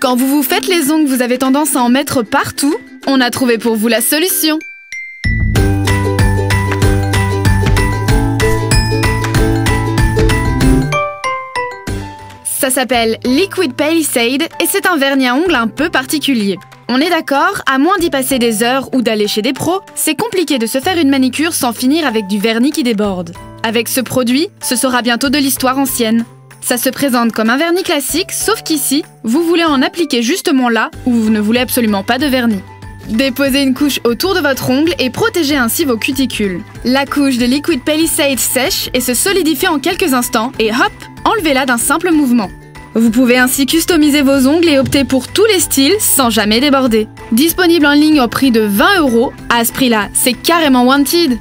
Quand vous vous faites les ongles, vous avez tendance à en mettre partout On a trouvé pour vous la solution Ça s'appelle Liquid Palisade et c'est un vernis à ongles un peu particulier. On est d'accord, à moins d'y passer des heures ou d'aller chez des pros, c'est compliqué de se faire une manicure sans finir avec du vernis qui déborde. Avec ce produit, ce sera bientôt de l'histoire ancienne. Ça se présente comme un vernis classique, sauf qu'ici, vous voulez en appliquer justement là où vous ne voulez absolument pas de vernis. Déposez une couche autour de votre ongle et protégez ainsi vos cuticules. La couche de Liquid Palisade sèche et se solidifie en quelques instants et hop, enlevez-la d'un simple mouvement. Vous pouvez ainsi customiser vos ongles et opter pour tous les styles sans jamais déborder. Disponible en ligne au prix de 20 euros, à ce prix-là, c'est carrément wanted